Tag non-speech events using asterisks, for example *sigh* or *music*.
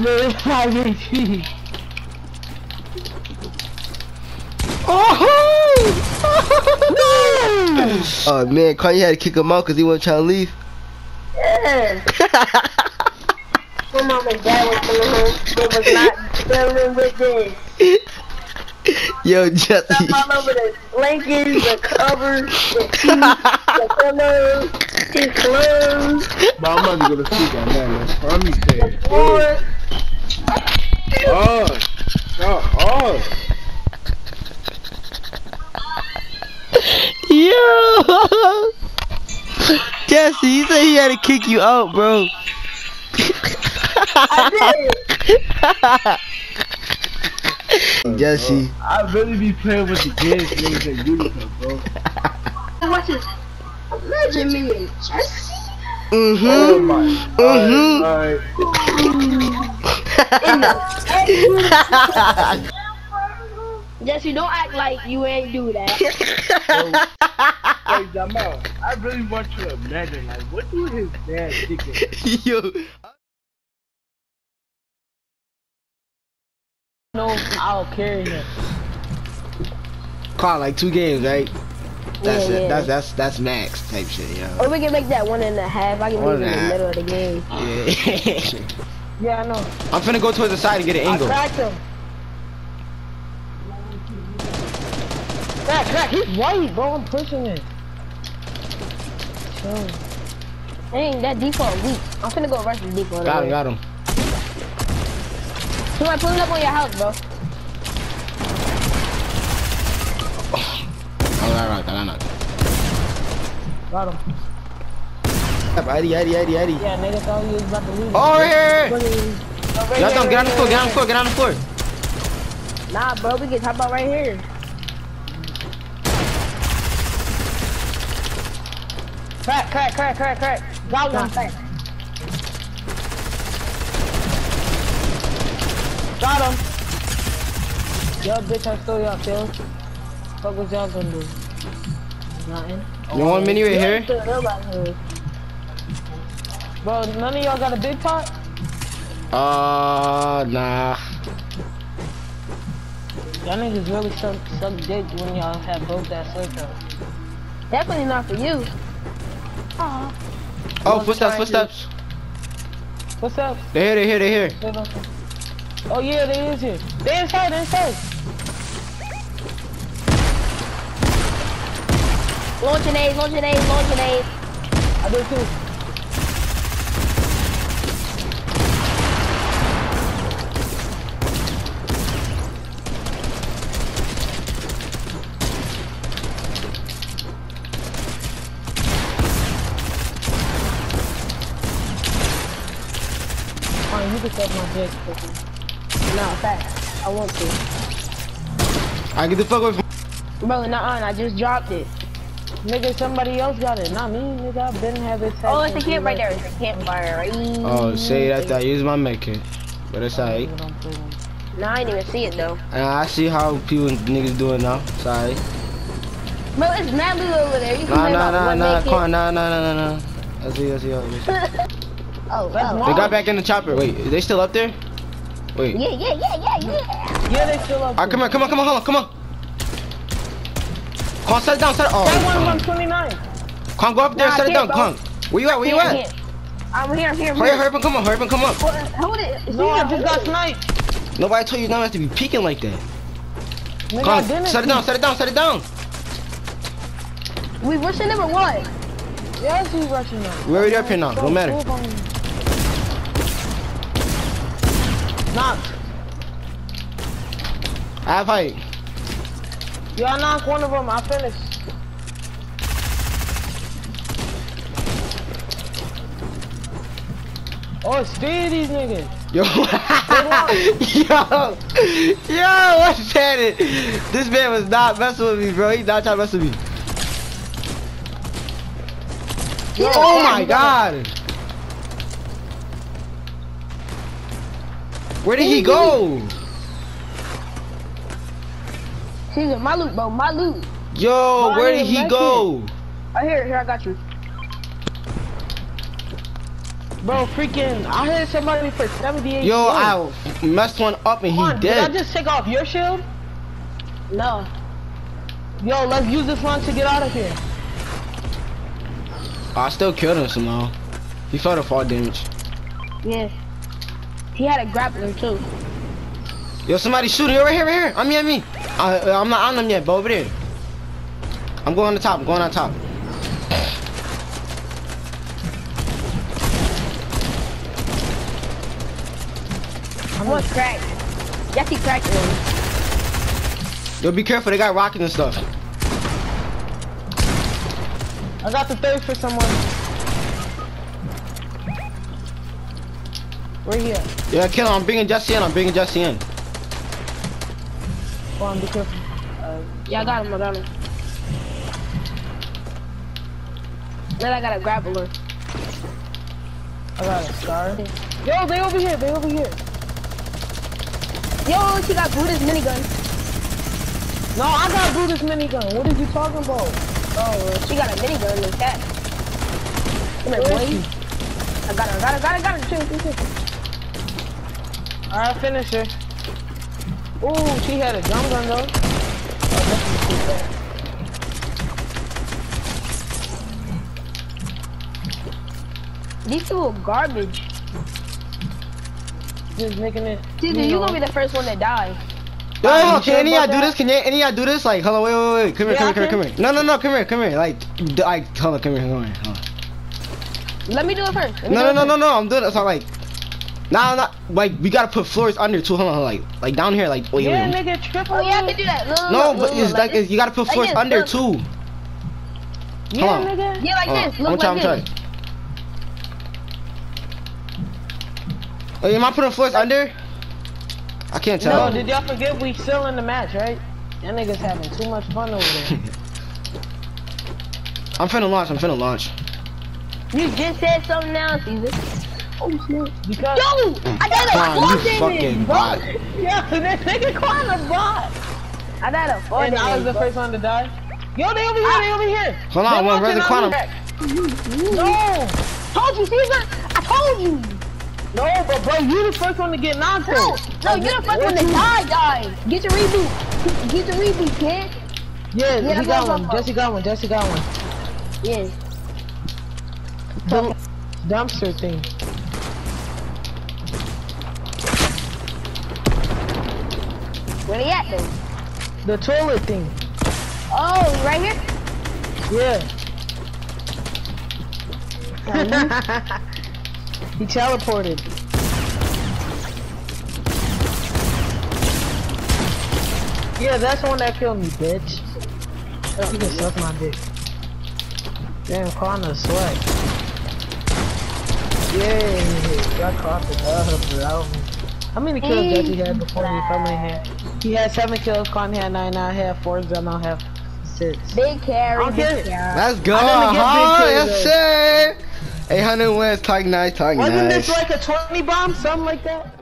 Oh, man, 5 HP. Oh! oh man, Kanye had to kick him out because he wasn't trying to leave. Yeah. My mom and dad was coming home. They was not dealing with this. *laughs* Yo, Jesse. Stuff all over the blankets, the covers, the *laughs* sheets, the pillows, his clothes, But I'm about to go to sleep on that, man. Promise the that. floor. Oh, oh, oh. Yo! Jesse, he said he had to kick you out, bro. *laughs* I did. Jesse. I really be playing with the kids niggas at Utica, bro. Watch this. Imagine me and Jesse Oh Mm-hmm. my. Mhm. Alright, in the *laughs* Jesse, don't act like you ain't do that. *laughs* alright. Hey, Jamal, I really want you to imagine, like, what do his dad think of *laughs* Yo. No, I'll carry him. Caught like two games, right? That's Yeah, it. yeah. That's that's that's max type shit, yo. Or we can make that one and a half. I can One leave in the middle of the game. *laughs* Yeah. Yeah, I know. I'm finna go towards the side and get an angle. I angle. cracked him. Crack, crack, he's white, bro. I'm pushing it. Chill. Dang, that default weak. I'm finna go rush the default. Got him, got him. Somebody pulling up on your house, bro. *sighs* Oh, right, right, right, right. Got him. Eddie, Eddie, Eddie, Eddie. Yeah, nigga thought he was about to leave. Oh. Right Y'all don't get on the floor, get on the floor, get on the floor. Nah, bro, we can talk about right here. Crack, crack, crack, crack, crack. Got one. Crack. Got him. Yo, bitch, I stole y'all kills. Fuck what y'all gonna do? Nothing. You want mini right here? Stood here. Bro, none of y'all got a big pot? Uh, nah. Y'all niggas really suck, suck dick when y'all have broke that circle. Definitely not for you. Oh, oh footsteps, footsteps. What's up? They here, they here, they here. They don't- Oh yeah, they is here. They inside, they inside. Launching A's, launching A's, launching A's. I do too. Fine, you my dick, pussy. No, facts. I want to. I get the fuck away from. Bro, nah, I just dropped it. Nigga, somebody else got it, not me, nigga. I've been having sex. Oh, it's a with camp right there. It's a campfire right Oh, say that I use my med kit. But it's alright. Nigga, don't play with me. Nah, I didn't even see it though. And I see how people niggas doing now. Sorry. Bro, it's mad loot over there. You can Nah, play nah, about nah, one nah, make come on, it. nah, nah, nah, nah, nah. I see, I see, I see. *laughs* Oh, That's oh. They got back in the chopper. Wait, is they still up there? Wait. Yeah, yeah, yeah, yeah, yeah. Yeah, they still up. Alright, come here, come on, come on, hold on, come on. Come on, set it down, set it. Oh, That one come on. 129. Come on, go up there, Nah, set it down. Come on. Where you at? Where you Can't, at? can't. I'm here, I'm here, I'm Hurry hurry up, and come on, hurry up, and come up. Hold hold it. It's No, I just got sniped. Nobody told you not to have to be peeking like that. Nigga, Come I on, didn't. set it down, set it down, set it down. We rushing them or what? Yes, he's rushing now. We're already up here now, don't matter. Knock. I have height. Yeah, I knocked one of them. I finished. Oh, speed these niggas. Yo, *laughs* yo, yo, what's that? This man was not messing with me, bro. He's not trying to mess with me. Yo, Oh my god. Where did he go? Caesar, my loot, bro, my loot. Yo, where did he go? Oh, here, here, I got you. Bro, freaking, I hit somebody for 78 Yo, kills. I messed one up and Come he on, did I just take off your shield? No. Yo, let's use this one to get out of here. I still killed him somehow. He felt a fall damage. Yes. He had a grappler too. Yo, somebody shooting. Yo, right here, right here. On me, on me. I, uh, I'm not on them yet, but over there. I'm going on the top. I'm going on top. I'm gonna crack. Yes, he cracked. Yo, be careful. They got rockets and stuff. I got the third for someone. Right here. Yeah, kill him. I'm bringing Jesse in. I'm bringing Jesse in. Go on, be careful. Uh, yeah, I got him. I got him. Then I got a grappler. I got a scar. Yo, they over here, they over here. Yo, she got Brutus minigun. No, I got Brutus minigun. What are you talking about? Oh, she got a minigun in the cat. Come here, boy. I got her, got her, got her, got her. Chill, chill, chill. Alright, finish her. Ooh, she had a drum gun though. Oh, definitely keep that. These two are garbage. Just making it. Caesar, you gonna be the first one to die. Yo, Alright, yo, can sure any of y'all do this? Can y- any of y'all do this? Like, hold on, wait, wait, wait. Come here, Yeah, come here, come here, come here. No, no, no, come here, come here. Like, like, hold on, come here, come here. Hold on. Let me do it first. Let No, no, no, no, no. I'm doing it. So like, nah, nah. Like, we gotta put floors under too. Hold on, like, like down here. Like, wait, Yeah, wait. nigga, triple. Oh yeah, I can do that. Look, No, look, but look, it's look, like, it's, you gotta put Like floors this, under look. too. Yeah, Hold on. nigga. Yeah, like Hold on, this. I'm Look trying, like I'm this. trying. Oh, am I putting floors under? I can't tell. No, did y'all forget we still in the match, right? That niggas having too much fun over there. *laughs* I'm finna launch. I'm finna launch. You just said something now, Caesar. Oh snap. Because Yo, I got a Come on, four fucking damage, bro. bot. yeah, *laughs* this nigga calling a bot. I got a four And I was the bro. first one to die. Yo, they over here, they over here. Hold on, They one watching Resident on Quantum. No, Told you, Caesar. I told you. no, but bro, you the first one to get knocked out. no, no, you're the first one to die, guys. Get your reboot. Get the reboot, kid. Yeah, Yeah, he that's got one. talking Jesse got one. Jesse got one. Yes. The dumpster thing. Where they at though? The toilet thing. Oh, right here. Yeah. *laughs* he teleported. Yeah, that's the one that killed me, bitch. You can suck my dick. Damn, Connor sweat. Yeah, y'all caught the uh, dub, bro. How many kills Hey, Jesse had before he come in here? He had seven kills, Connor had nine, I have four, Zeno had six. Big carry. I'll get big it. carry. Let's go, I didn't get huh? Yes, sir. 800 wins, talk nice, talk Wasn't nice. this like a 20 bomb, something like that?